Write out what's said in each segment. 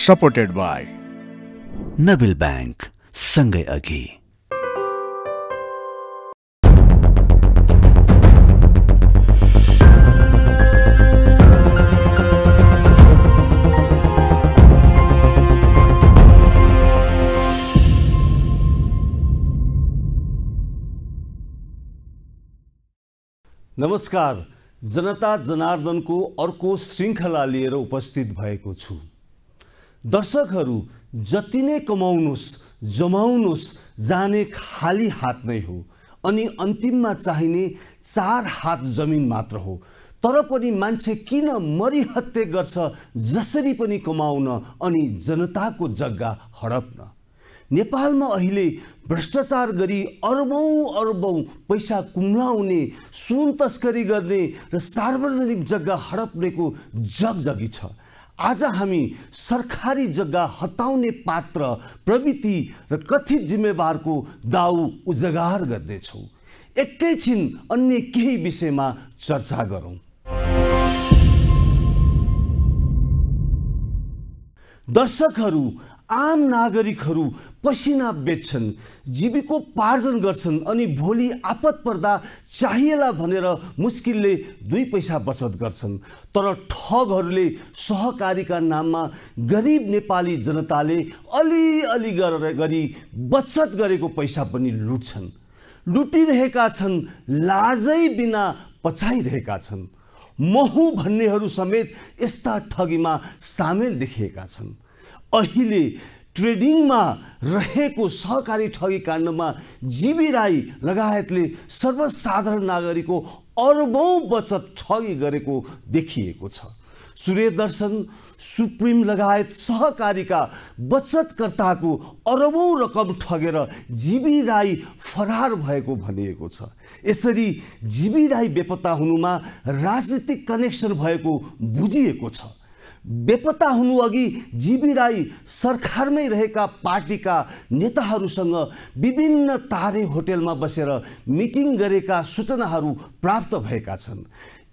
Supported by Nabil bank सँगै अघि। नमस्कार जनता जनार्दनको अर्को श्रृङ्खला लिएर उपस्थित भएको छु। दर्शकहरू जति नै कमाउनुहोस् जमाउनुहोस् जाने खाली हात नै हो। अनि अन्तिममा चाहिने चार हात जमिन मात्र हो। तर पनि मान्छे किन मरिहत्ते गर्छ जसरी पनि कमाउन अनि जनताको जग्गा हडप्न? नेपालमा अहिले भ्रष्टाचार गरी अरबौँ अरबौँ पैसा कुम्लाउने सुन तस्करी गर्ने र सार्वजनिक जग्गा हडप्नेको जगजगी छ। आज हामी सरकारी जग्गा हटाउने पात्र प्रवृत्ति र कथित जिम्मेवारको दाउ उजगार गर्नेछौँ एकैछिन अन्य केही विषयमा चर्चा गरौँ। दर्शकहरू आम नागरिकहरू पसिना बेच्छन् जीविकोपार्जन गर्छन् अनि भोलि आपत पर्दा चाहिएला भनेर मुस्किलले दुई पैसा बचत गर्छन्। तर ठगहरूले सहकारीका नाममा गरिब नेपाली जनताले अलिअलि गरेर गरी बचत गरेको पैसा पनि लुट्छन्। लुटिरहेका छन् लाजै बिना पचाइरहेका छन्। महु भन्नेहरू समेत यस्ता ठगीमा सामेल देखिएका छन्। अहिले ट्रेडिङमा रहेको सहकारी ठगी काण्डमा जीवी राई लगायतले सर्वसाधारण नागरिकको अरबौँ बचत ठगी गरेको देखिएको छ। सूर्यदर्शन सुप्रिम लगायत सहकारीका बचतकर्ताको अरबौँ रकम ठगेर जीवी राई फरार भएको भनिएको छ। यसरी जीवी राई बेपत्ता हुनुमा राजनीतिक कनेक्सन भएको बुझिएको छ। बेपत्ता हुनु अघि जीवी राई सरकारमै रहेका पार्टीका नेताहरूसँग विभिन्न तारे होटेलमा बसेर मिटिङ गरेका सूचनाहरू प्राप्त भएका छन्।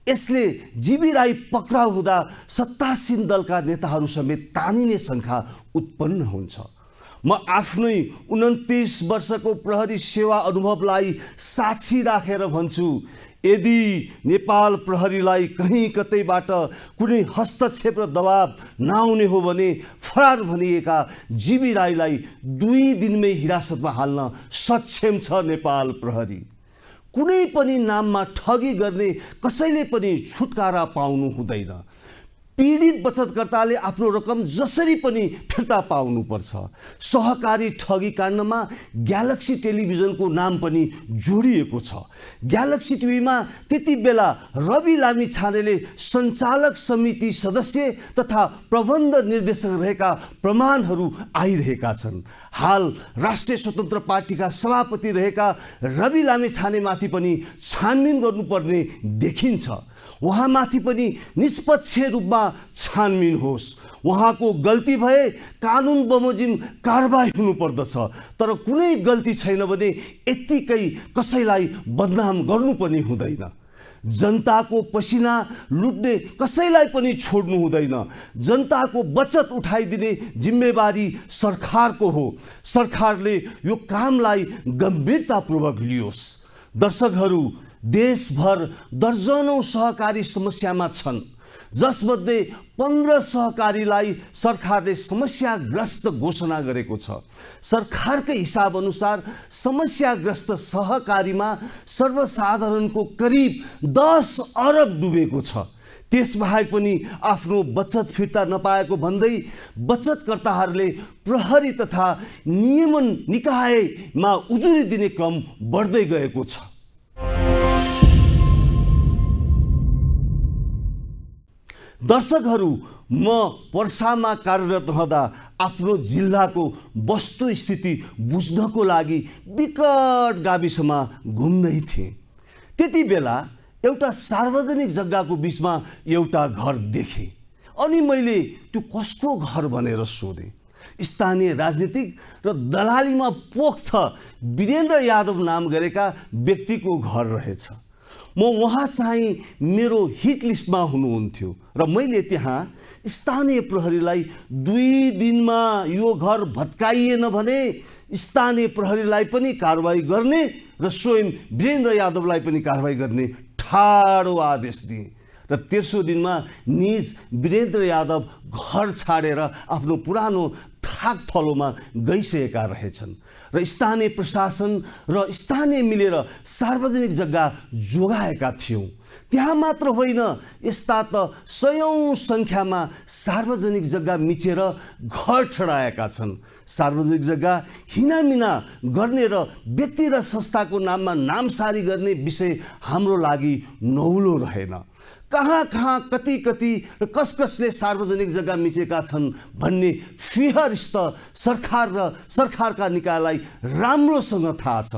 यसले जीवी राई पक्राउ हुँदा सत्तासीन दलका नेताहरू समेत तानिने शङ्का उत्पन्न हुन्छ। म आफ्नै उन्तिस वर्षको प्रहरी सेवा अनुभवलाई साक्षी राखेर भन्छु यदि नेपाल प्रहरीलाई कहीँ कतैबाट कुनै हस्तक्षेप र दबाब नआउने हो भने फरार भनिएका जीवी राईलाई दुई दिनमै हिरासतमा हाल्न सक्षम छ नेपाल प्रहरी। कुनै पनि नाममा ठगी गर्ने कसैले पनि छुटकारा पाउनु हुँदैन। पीडित बचतकर्ताले आफ्नो रकम जसरी पनि फिर्ता पाउनुपर्छ। सहकारी ठगी काण्डमा ग्यालेक्सी टेलिभिजनको नाम पनि जोडिएको छ। ग्यालेक्सी टिभीमा त्यति बेला रवि लामी छानेले सञ्चालक समिति सदस्य तथा प्रबन्ध निर्देशक रहेका प्रमाणहरू आइरहेका छन्। हाल राष्ट्रिय स्वतन्त्र पार्टीका सभापति रहेका रवि लामी छानेमाथि पनि छानबिन गर्नुपर्ने देखिन्छ। उहाँमाथि पनि निष्पक्ष रूपमा छानबिन होस् उहाँको गल्ती भए कानुन बमोजिम कारवाही हुनुपर्दछ। तर कुनै गल्ती छैन भने यत्तिकै कसैलाई बदनाम गर्नु पनि हुँदैन। जनताको पसिना लुट्ने कसैलाई पनि छोड्नु हुँदैन। जनताको बचत उठाइदिने जिम्मेवारी सरकारको हो। सरकारले यो कामलाई गम्भीरतापूर्वक लियोस्। दर्शकहरू देशभर दर्जनौँ सहकारी समस्यामा छन्। जसमध्ये पन्ध्र सहकारीलाई सरकारले समस्याग्रस्त घोषणा गरेको छ। सरकारकै हिसाब अनुसार समस्याग्रस्त सहकारीमा सर्वसाधारणको करिब दस अरब डुबेको छ। त्यसबाहेक पनि आफ्नो बचत फिर्ता नपाएको भन्दै बचतकर्ताहरूले प्रहरी तथा नियमन निकायमा उजुरी दिने क्रम बढ्दै गएको छ। दर्शकहरू म पर्सामा कार्यरत रहँदा आफ्नो जिल्लाको वस्तुस्थिति बुझ्नको लागि विकट गाविसमा घुम्दै थिएँ। त्यति बेला एउटा सार्वजनिक जग्गाको बिचमा एउटा घर देखेँ अनि मैले त्यो कसको घर भनेर सोधेँ। स्थानीय राजनीतिक र दलालीमा पोख्त वीरेन्द्र यादव नाम गरेका व्यक्तिको घर रहेछ। म उहाँ चाहिँ मेरो हिट लिस्टमा हुनुहुन्थ्यो। र मैले त्यहाँ स्थानीय प्रहरीलाई दुई दिनमा यो घर भत्काइएन भने स्थानीय प्रहरीलाई पनि कारवाही गर्ने र स्वयं वीरेन्द्र यादवलाई पनि कारवाही गर्ने ठाडो आदेश दिए। र तेस्रो दिनमा निज वीरेन्द्र यादव घर छाडेर आफ्नो पुरानो थाक थलोमा गइसकेका रहेछन्। र स्थानीय प्रशासन र स्थानीय मिलेर सार्वजनिक जग्गा जोगाएका थियौँ। त्यहाँ मात्र होइन यस्ता त सयौँ सङ्ख्यामा सार्वजनिक जग्गा मिचेर घर ठडाएका छन्। सार्वजनिक जग्गा हिनामिना गर्ने र व्यक्ति र संस्थाको नाममा नामसारी गर्ने विषय हाम्रो लागि नौलो रहेन। कहाँ कहाँ कति कति र कस कसले सार्वजनिक जग्गा मिचेका छन् भन्ने फिहरिस्त सरकार र सरकारका निकायलाई राम्रोसँग थाहा छ।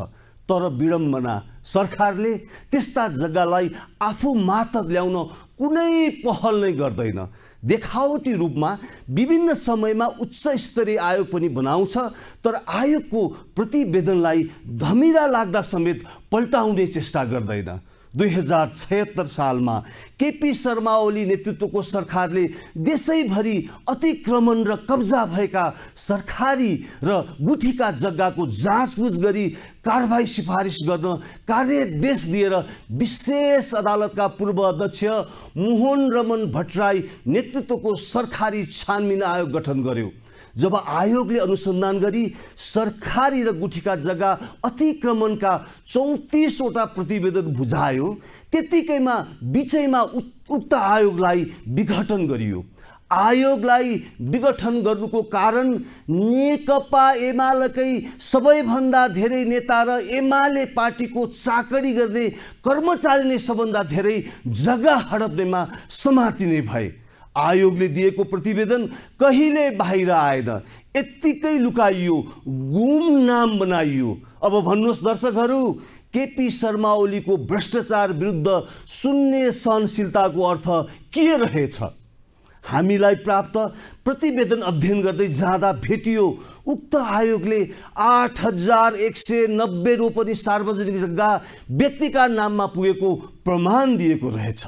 तर विडम्बना सरकारले त्यस्ता जग्गालाई आफू मातहत ल्याउन कुनै पहल नै गर्दैन। देखावटी रूपमा विभिन्न समयमा उच्च स्तरीय आयोग पनि बनाउँछ तर आयोगको प्रतिवेदनलाई धमिरा लाग्दा समेत पल्टाउने चेष्टा गर्दैन। दुई हजार छयत्तर सालमा केपी शर्मा ओली नेतृत्वको सरकारले देशैभरि अतिक्रमण र कब्जा भएका सरकारी र गुठीका जग्गाको जाँचबुझ गरी कारवाही सिफारिस गर्न कार्यदेश दिएर विशेष अदालतका पूर्व अध्यक्ष मोहन रमन भट्टराई नेतृत्वको सरकारी छानबिन आयोग गठन गर्यो। जब आयोगले अनुसन्धान गरी सरकारी र गुठीका जग्गा अतिक्रमणका चौतिसवटा प्रतिवेदन बुझायो त्यत्तिकैमा बिचैमा उक्त आयोगलाई विघटन गरियो। आयोगलाई विघटन गर्नुको कारण नेकपा एमालेकै सबैभन्दा धेरै नेता र एमाले पार्टीको चाकरी गर्ने कर्मचारी नै सबभन्दा धेरै जग्गा हडप्नेमा समातिने भए। आयोगले दिएको प्रतिवेदन कहिले बाहिर आएन? यत्तिकै लुकाइयो गुमनाम बनाइयो। अब भन्नुहोस् दर्शकहरू केपी शर्मा ओलीको भ्रष्टाचार विरुद्ध शून्य सहनशीलताको अर्थ के रहेछ? हामीलाई प्राप्त प्रतिवेदन अध्ययन गर्दै जाँदा भेटियो उक्त आयोगले आठ हजार एक सय नब्बे रोपनी सार्वजनिक जग्गा व्यक्तिका नाममा पुगेको प्रमाण दिएको रहेछ।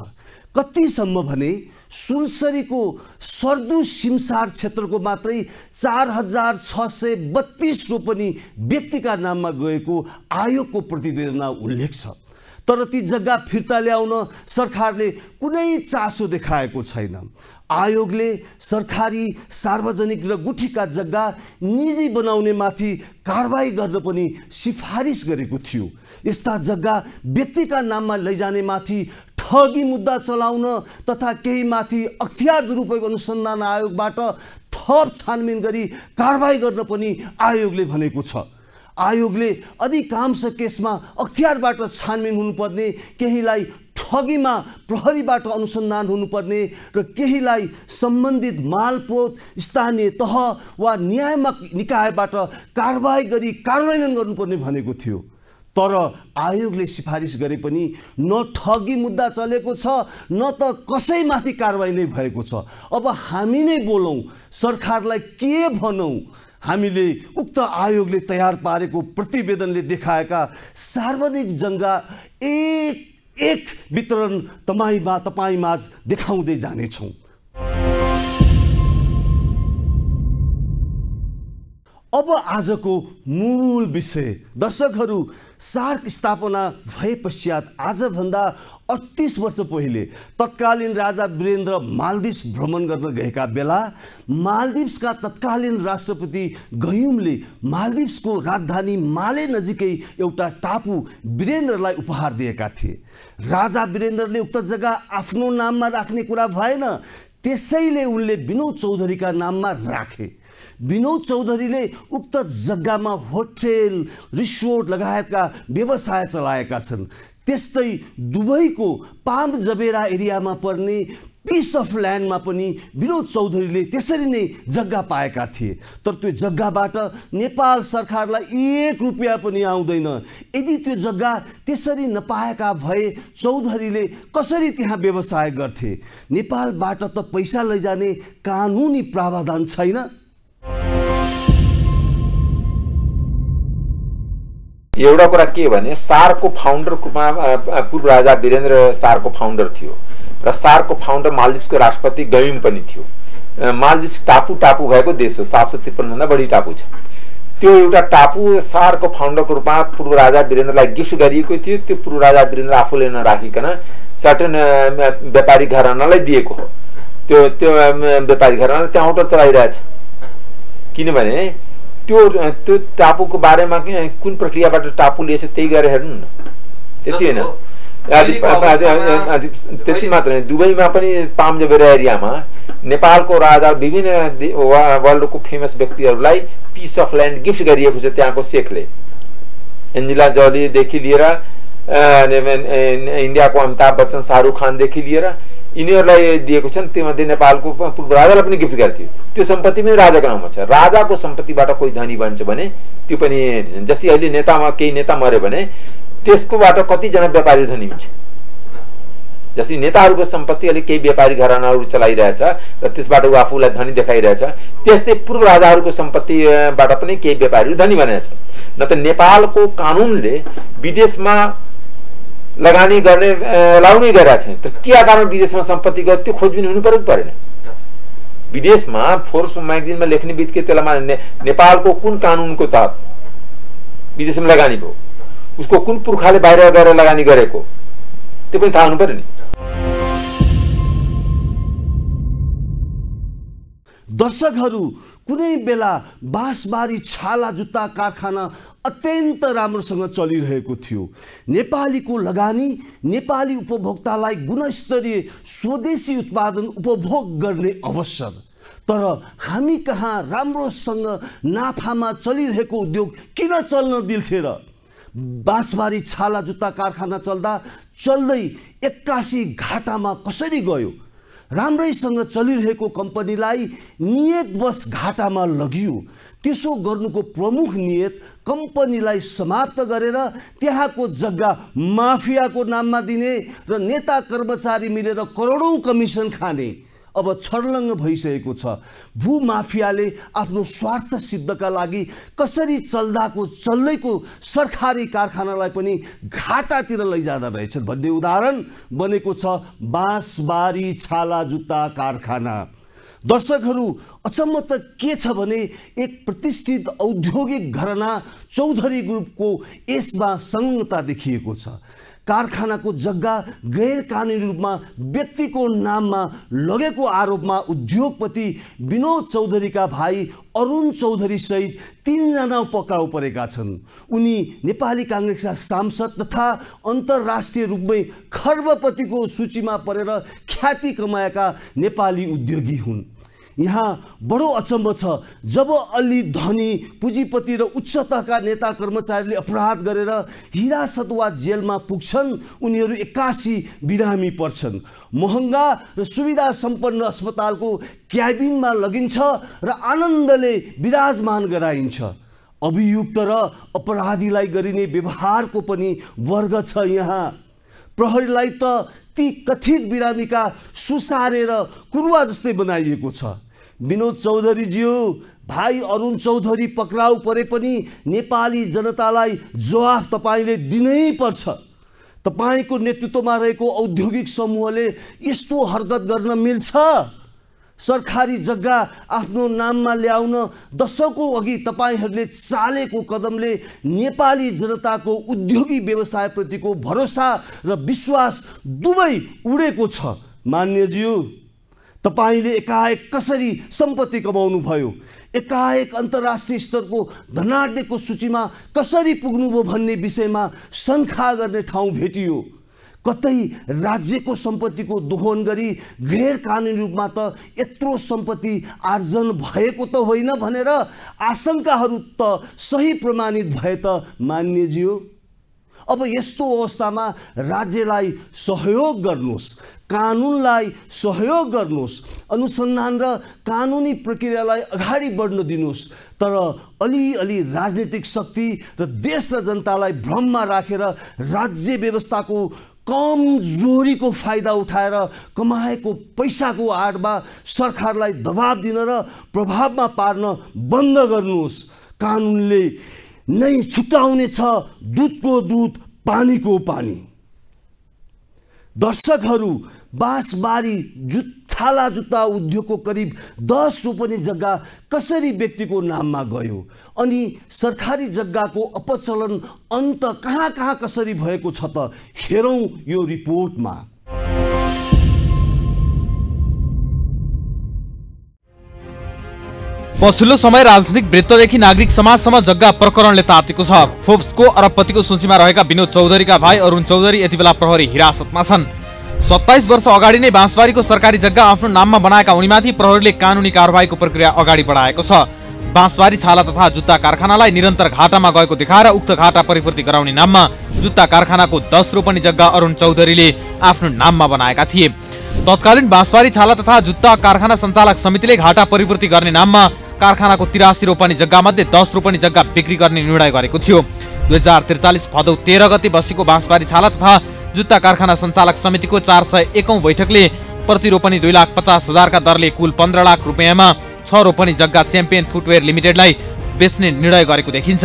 कतिसम्म भने सुनसरीको सर्दु सिमसार क्षेत्रको मात्रै चार हजार छ सय बत्तिस रोपनी व्यक्तिका नाममा गएको आयोगको प्रतिवेदनमा उल्लेख छ। तर ती जग्गा फिर्ता ल्याउन सरकारले कुनै चासो देखाएको छैन। आयोगले सरकारी सार्वजनिक र गुठीका जग्गा निजी बनाउने माथि कारवाही गर्न पनि सिफारिस गरेको थियो। यस्ता जग्गा व्यक्तिका नाममा लैजाने माथि ठगी मुद्दा चलाउन तथा केही माथि अख्तियार दुरुपयोग अनुसन्धान आयोगबाट थप छानबिन गरी कारवाही गर्न पनि आयोगले भनेको छ। आयोगले अधिकांश केसमा अख्तियारबाट छानबिन हुनुपर्ने केहीलाई ठगीमा प्रहरीबाट अनुसन्धान हुनुपर्ने र केहीलाई सम्बन्धित मालपोत स्थानीय तह वा नियामक निकायबाट कारवाही गरी कार्यान्वयन गर्नुपर्ने भनेको थियो। तर आयोगले सिफारिस गरे पनि न ठगी मुद्दा चलेको छ न त कसैमाथि कारवाही नै भएको छ। अब हामी नै बोलौँ सरकारलाई के भनौँ? हामीले उक्त आयोगले तयार पारेको प्रतिवेदनले देखाएका सार्वजनिक जङ्गा एक एक वितरण तपाईँमा तपाईँमाझ देखाउँदै जानेछौँ। अब आजको मूल विषय दर्शकहरू सार्क स्थापना भए पश्चात आजभन्दा अडतिस वर्ष पहिले तत्कालीन राजा वीरेन्द्र मालदिप्स भ्रमण गर्न गएका बेला मालदिप्सका तत्कालीन राष्ट्रपति गयुमले मालदिप्सको राजधानी माले नजिकै एउटा टापु वीरेन्द्रलाई उपहार दिएका थिए। राजा वीरेन्द्रले उक्त जग्गा आफ्नो नाममा राख्ने कुरा भएन त्यसैले उनले विनोद चौधरीका नाममा राखे। विनोद चौधरीले उक्त जग्गामा होटेल रिसोर्ट लगायतका व्यवसाय चलाएका छन्। त्यस्तै दुबईको पाम जबेरा एरियामा पर्ने पिस अफ ल्यान्डमा पनि विनोद चौधरीले त्यसरी नै जग्गा पाएका थिए। तर त्यो जग्गाबाट नेपाल सरकारलाई एक रुपियाँ पनि आउँदैन। यदि त्यो जग्गा त्यसरी नपाएका भए चौधरीले कसरी त्यहाँ व्यवसाय गर्थे? नेपालबाट त पैसा लैजाने कानुनी प्रावधान छैन। एउटा कुरा के भने सारको फाउन्डरकोमा पूर्व राजा वीरेन्द्र सारको फाउन्डर थियो र सारको फाउन्डर मालदिप्सको राष्ट्रपति गयुम पनि थियो। मालदिप्स टापु टापु भएको देश हो सात सय त्रिपन्नभन्दा बढी टापु छ। त्यो एउटा टापु सारको फाउन्डरको रूपमा पूर्व राजा वीरेन्द्रलाई गिफ्ट गरिएको थियो। त्यो पूर्व राजा वीरेन्द्र आफूले नराखिकन सर्टेन व्यापारी घरानालाई दिएको हो। त्यो त्यो व्यापारी घराना त्यहाँ होटल चलाइरहेछ। किनभने त्यो त्यो टापुको बारेमा के- कुन प्रक्रियाबाट टापु लिएछ त्यही गरेर हेर्नु न। त्यति होइन। त्यति मात्र होइन। दुबईमा पनि पाम जबेरा एरियामा नेपालको राजा विभिन्न वर्ल्डको फेमस व्यक्तिहरूलाई पिस अफ ल्यान्ड गिफ्ट गरिएको छ त्यहाँको सेखले एन्जिला जलीदेखि लिएर इन्डियाको अमिताभ बच्चन शाहरुख खानदेखि लिएर यिनीहरूलाई दिएको छन् त्योमध्ये नेपालको पूर्व राजालाई पनि गिफ्ट गर्थ्यो त्यो सम्पत्ति पनि राजाको नाममा छ। राजाको सम्पत्तिबाट कोही धनी बन्छ भने त्यो पनि जस्तै अहिले नेतामा केही नेता मऱ्यो भने त्यसकोबाट कतिजना व्यापारी धनी हुन्छ। जस्तै नेताहरूको सम्पत्ति अलिक केही व्यापारी घरानाहरू चलाइरहेछ र त्यसबाट ऊ आफूलाई धनी देखाइरहेछ त्यस्तै पूर्व राजाहरूको सम्पत्तिबाट पनि केही व्यापारीहरू धनी बनेका छन्। न त नेपालको कानुनले विदेशमा लगानी गर्ने लाउनै गरेका छैन तर के कारण विदेशमा सम्पत्ति गयो? त्यो खोजबिन हुनु पर्यो कि परेन। विदेशमा फोर्स म्यागजिनमा लेख्ने बित्तिकै त्यसलाई ने, नेपालको कुन कानुनको तहत विदेशमा लगानी भयो? उसको कुन पुर्खाले बाहिर गएर लगानी गरेको? त्यो पनि थाहा हुनु पर्यो नि। दर्शकहरू कुनै बेला बाँसबारी छाला जुत्ता कारखाना अत्यन्त राम्रोसँग चलिरहेको थियो। नेपालीको लगानी नेपाली उपभोक्तालाई गुणस्तरीय स्वदेशी उत्पादन उपभोग गर्ने अवसर। तर हामी कहाँ राम्रोसँग नाफामा चलिरहेको उद्योग किन चल्न दिल्थे र बाँसबारी छाला जुत्ता कारखाना चल्दा चल्दै एक्कासी घाटामा कसरी गयो? राम्रैसँग चलिरहेको कम्पनीलाई नियतवश घाटामा लगियो। त्यसो गर्नुको प्रमुख नियत कम्पनीलाई समाप्त गरेर त्यहाँको जग्गा माफियाको नाममा दिने र नेता कर्मचारी मिलेर करोडौँ कमिसन खाने। अब छर्लङ्ग भइसकेको छ। भूमाफियाले आफ्नो स्वार्थ सिद्धका लागि कसरी चल्दाको चल्दैको सरकारी कारखानालाई पनि घाटातिर लैजाँदा रहेछन् भन्ने उदाहरण बनेको छ बाँसबारी छाला जुत्ता कारखाना। दर्शकहरू अचम्म त के छ भने एक प्रतिष्ठित औद्योगिक घरना चौधरी ग्रुपको यसमा संलग्नता देखिएको छ। कारखानाको जग्गा गैर कानुनी रूपमा व्यक्तिको नाममा लगेको आरोपमा उद्योगपति विनोद चौधरीका भाइ अरुण चौधरी सहित तिनजना पक्राउ परेका छन्। उनी नेपाली काङ्ग्रेसका सांसद तथा अन्तर्राष्ट्रिय रूपमै खर्बपतिको सूचीमा परेर ख्याति कमाएका नेपाली उद्योगी हुन्। यहाँ बडो अचम्म छ। जब अलि धनी पुँजीपति र उच्च तहका नेता कर्मचारीले अपराध गरेर हिरासत वा जेलमा पुग्छन् उनीहरू एक्कासी बिरामी पर्छन्। महँगा र सुविधा सम्पन्न अस्पतालको क्याबिनमा लगिन्छ र आनन्दले विराजमान गराइन्छ। अभियुक्त र अपराधीलाई गरिने व्यवहारको पनि वर्ग छ यहाँ। प्रहरीलाई त ती कथित बिरामीका सुसारेर कुरुवा जस्तै बनाइएको छ। विनोद चौधरीज्यू भाइ अरुण चौधरी पक्राउ परे पनि नेपाली जनतालाई जवाफ तपाईँले दिनै पर्छ। तपाईँको नेतृत्वमा रहेको औद्योगिक समूहले यस्तो हरकत गर्न मिल्छ? सरकारी जग्गा आफ्नो नाममा ल्याउन दशकौँ अघि तपाईँहरूले चालेको कदमले नेपाली जनताको उद्योगी व्यवसायप्रतिको भरोसा र विश्वास दुवै उडेको छ। मान्यज्यू तपाईँले एकाएक कसरी सम्पत्ति कमाउनु भयो एकाएक अन्तर्राष्ट्रिय स्तरको धनाढ्यको सूचीमा कसरी पुग्नुभयो भन्ने विषयमा शङ्खा गर्ने ठाउँ भेटियो। कतै राज्यको सम्पत्तिको दोहन गरी गैर कानुनी रूपमा त यत्रो सम्पत्ति आर्जन भएको त होइन भनेर आशंकाहरू त सही प्रमाणित भए त मान्यज्यू। अब यस्तो अवस्थामा राज्यलाई सहयोग गर्नुहोस् कानुनलाई सहयोग गर्नुहोस् अनुसन्धान र कानुनी प्रक्रियालाई अगाडि बढ्न दिनुहोस् तर अलिअलि राजनीतिक शक्ति र देश र जनतालाई भ्रममा राखेर राज्य व्यवस्थाको कमजोरीको फाइदा उठाएर कमाएको पैसाको आडमा सरकारलाई दबाब दिन र प्रभावमा पार्न बन्द गर्नुहोस्। कानुनले नै छुट्याउने छ दुधको दुध पानीको पानी। दर्शकहरू बाँसबारी जुत्था छाला जुत्ता उद्योगको करिब दस रोपनी जग्गा कसरी व्यक्तिको नाममा गयो? अनि सरकारी जग्गाको अपचलन अन्त कहाँ कहाँ कसरी भएको छ त? हेरौँ यो रिपोर्टमा। पछिल्लो समय राजनीतिक वृत्तदेखि नागरिक समाजसम्म जग्गा प्रकरणले तातेको छ। फोर्ब्सको अरबपतिको सूचीमा रहेका विनोद चौधरीका भाइ अरुण चौधरी यति बेला प्रहरी हिरासतमा छन्। सत्ताइस वर्ष अगाडि नै बाँसबारीको सरकारी जग्गा आफ्नो नाममा बनाएका उनीमाथि प्रहरीले कानुनी कारवाहीको प्रक्रिया अगाडि बढाएको छ। बाँसबारी छाला तथा जुत्ता कारखानालाई निरन्तर घाटामा गएको देखाएर उक्त घाटा परिपूर्ति गराउने नाममा जुत्ता कारखानाको दस रोपनी जग्गा अरुण चौधरीले आफ्नो नाममा बनाएका थिए। तत्कालीन बाँसबारी छाला तथा जुत्ता कारखाना सञ्चालक समितिले घाटा परिपूर्ति गर्ने नाममा कारखानाको तिरासी रोपनी जग्गा मध्ये दस रोपनी जग्गा बिक्री गर्ने निर्णय गरेको थियो। दुई हजार त्रिचालिस भदौ तेह्र गते बसेको बाँसबारी छाला तथा जुत्ता कारखाना सञ्चालक समितिको चार सय एकौँ बैठकले प्रति रोपनी दुई लाख पचास हजारका दरले कुल पन्ध्र लाख रुपियाँमा छ रोपनी जग्गा च्याम्पियन फुटवेयर लिमिटेडलाई बेच्ने निर्णय गरेको देखिन्छ।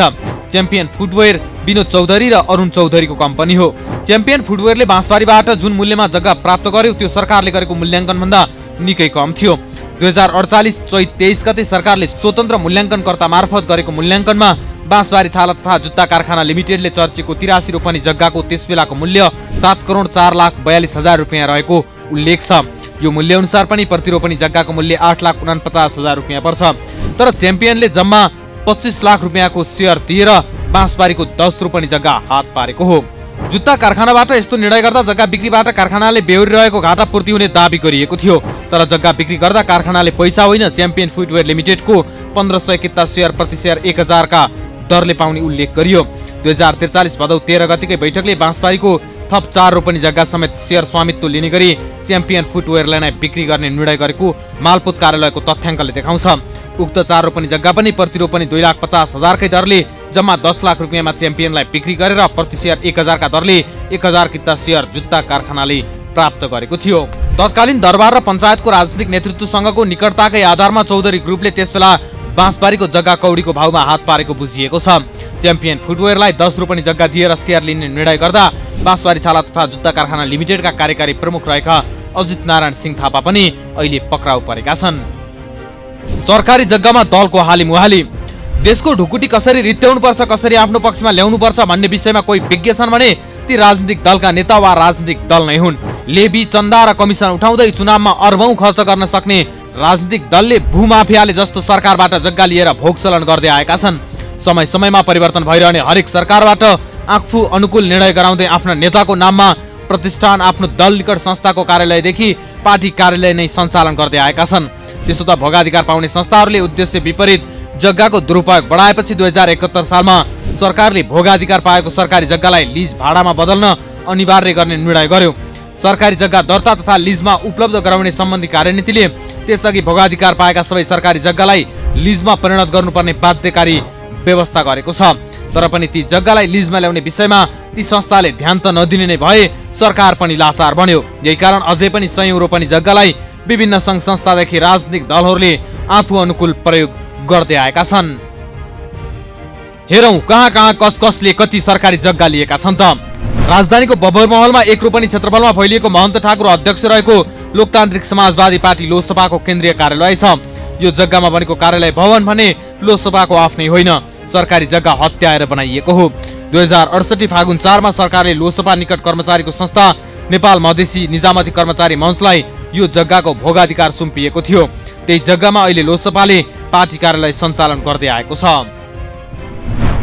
च्याम्पियन फुटवेयर विनोद चौधरी र अरुण चौधरीको कम्पनी हो। च्याम्पियन फुटवेयरले बाँसबारीबाट जुन मूल्यमा जग्गा प्राप्त गर्यो त्यो सरकारले गरेको मूल्याङ्कनभन्दा निकै कम थियो। दुई हजार अडचालिस चैत तेइस गते सरकारले स्वतन्त्र मूल्याङ्कनकर्ता मार्फत गरेको मूल्याङ्कनमा बाँसबारी छाला तथा जुत्ता कारखाना लिमिटेडले चर्चेको तिरासी रोपनी जग्गाको त्यस बेलाको मूल्य सात करोड चार लाख बयालिस हजार रुपियाँ रहेको उल्लेख छ। यो मूल्य अनुसार पनि प्रतिरोपनी जग्गाको मूल्य आठ लाख उनापचास हजार रुपियाँ पर्छ। तर च्याम्पियनले जम्मा पच्चिस लाख रुपियाँको सेयर दिएर बाँसबारीको दस रोपनी जग्गा हात पारेको हो। जुत्ता कारखानाबाट यस्तो निर्णय गर्दा जग्गा बिक्रीबाट कारखानाले बेहोरिरहेको घाटा पूर्ति हुने दावी गरिएको थियो। तर जग्गा बिक्री गर्दा कारखानाले पैसा होइन च्याम्पियन फुटवेयर लिमिटेडको पन्ध्र सय किता सेयर प्रति सेयर एक हजारका दरले पाउने उल्लेख गरियो। दुई हजार त्रिचालिस भदौ तेह्र गतिकै बैठकले बाँसबारीको थप चार रोपनी जग्गा समेत सेयर स्वामित्व लिने गरी च्याम्पियन फुटवेयरलाई नै बिक्री गर्ने निर्णय गरेको मालपोत कार्यालयको तथ्याङ्कले देखाउँछ। उक्त चार रोपनी जग्गा पनि प्रतिरोपनी दुई लाख पचास हजारकै दरले जम्मा दस लाख रुपियाँमा च्याम्पियनलाई बिक्री गरेर प्रति सेयर एक हजारका दरले एक हजार किता सेयर जुत्ता कारखानाले प्राप्त गरेको थियो। तत्कालीन दरबार र पञ्चायतको राजनीतिक नेतृत्वसँगको निकटताकै आधारमा चौधरी ग्रुपले त्यसबेला बाँसबारीको जग्गा कौडीको भाउमा हात पारेको बुझिएको छ। च्याम्पियन फुटवेयरलाई दस रुपनी जग्गा दिएर सेयर लिने निर्णय गर्दा बाँसबारी छाला तथा जुत्ता कारखाना लिमिटेडका कार्यकारी प्रमुख रहेका अजित नारायण सिंह थापा पनि अहिले पक्राउ परेका छन्। सरकारी जग्गामा दलको हाली मुहाली देशको ढुकुटी कसरी रित्याउनुपर्छ कसरी आफ्नो पक्षमा ल्याउनुपर्छ भन्ने विषयमा कोही विज्ञ छन् भने ती राजनीतिक दलका नेता वा राजनीतिक दल नै हुन्। लेबी चन्दा र कमिसन उठाउँदै चुनावमा अर्बौं खर्च गर्न सक्ने राजनीतिक दलले भूमाफियाले जस्तो सरकारबाट जग्गा लिएर भोग चलन गर्दै आएका छन्। समय समयमा परिवर्तन भइरहने हरेक सरकारबाट आफू अनुकूल निर्णय गराउँदै आफ्ना नेताको नाममा प्रतिष्ठान आफ्नो दल निकट संस्थाको कार्यालयदेखि पार्टी कार्यालय नै सञ्चालन गर्दै आएका छन्। त्यसो त भोगाधिकार पाउने संस्थाहरूले उद्देश्य विपरीत जग्गाको दुरुपयोग बढाएपछि दुई हजार एकहत्तर सालमा सरकारले भोगाधिकार पाएको सरकारी जग्गालाई लिज भाडामा बदल्न अनिवार्य गर्ने निर्णय गर्यो। सरकारी जग्गा दर्ता तथा लिजमा उपलब्ध गराउने सम्बन्धी कार्यनीतिले त्यसअघि भोगाधिकार पाएका सबै सरकारी जग्गालाई लिजमा परिणत गर्नुपर्ने बाध्यकारी व्यवस्था गरेको छ। तर पनि ती जग्गालाई लिजमा ल्याउने विषयमा ती संस्थाले ध्यान त नदिने नै भए सरकार पनि लाचार बन्यो। यही कारण अझै पनि सयौँ रोपनी जग्गालाई विभिन्न सङ्घ संस्थादेखि राजनीतिक दलहरूले आफू अनुकूल प्रयोग गर्दै आएका छन्। हेरौँ कहाँ कहाँ कस कसले कति सरकारी जग्गा लिएका छन् त? राजधानीको बबर महलमा एक रोपनी क्षेत्रफलमा फैलिएको महन्त ठाकुर अध्यक्ष रहेको लोकतान्त्रिक समाजवादी पार्टी लोकसभाको केन्द्रीय कार्यालय छ। यो जग्गामा बनेको कार्यालय भवन भने लोकसभाको आफ्नै होइन। सरकारी जग्गा हत्याएर बनाइएको हो। दुई हजार अडसठी फागुन चारमा सरकारले लोकसभा निकट कर्मचारीको संस्था नेपाल मधेसी निजामती कर्मचारी मञ्चलाई यो जग्गाको भोगाधिकार सुम्पिएको थियो। त्यही जग्गामा अहिले लोकसभाले पार्टी कार्यालय सञ्चालन गर्दै आएको छ।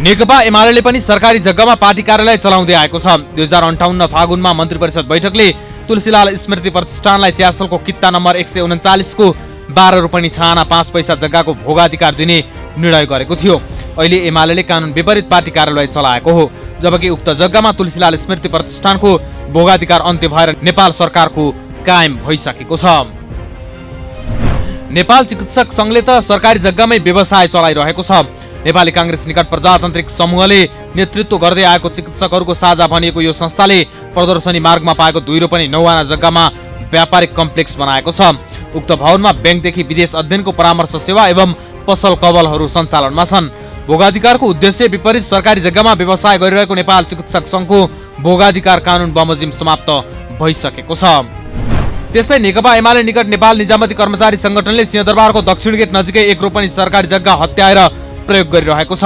नेकपा एमाले पनि सरकारी जग्गामा पार्टी कार्यालय चलाउँदै आएको छ। दुई हजार अन्ठाउन्न फागुनमा मन्त्री परिषद बैठकले तुलसीलाल स्मृति प्रतिष्ठानलाई च्यासलको कित्ता नम्बर एक सय उन्चालिसको बाह्र रोपनी छाना पाँच पैसा जग्गाको भोगाधिकार दिने निर्णय गरेको थियो। अहिले एमाले कानुन विपरीत पार्टी कार्यालय चलाएको हो। जबकि उक्त जग्गामा तुलसीलाल स्मृति प्रतिष्ठानको भोगाधिकार अन्त्य भएर नेपाल सरकारको कायम भइसकेको छ। नेपाल चिकित्सक सङ्घले त सरकारी जग्गामै व्यवसाय चलाइरहेको छ। नेपाली काङ्ग्रेस निकट प्रजातान्त्रिक समूहले नेतृत्व गर्दै आएको चिकित्सकहरूको साझा भनिएको यो संस्थाले प्रदर्शनी मार्गमा पाएको दुई रोपनी नौवाना जग्गामा व्यापारिक कम्प्लेक्स बनाएको छ। उक्त भवनमा ब्याङ्कदेखि विदेश अध्ययनको परामर्श सेवा एवं पसल कवलहरू सञ्चालनमा छन्। भोगाधिकारको उद्देश्य विपरीत सरकारी जग्गामा व्यवसाय गरिरहेको नेपाल चिकित्सक सङ्घको भोगाधिकार कानुन बमोजिम समाप्त भइसकेको छ। त्यस्तै नेकपा एमाले निकट नेपाल निजामती कर्मचारी संगठनले सिंहदरबारको दक्षिण गेट नजिकै एक रोपनी सरकारी जग्गा हत्याएर प्रयोग गरिरहेको छ।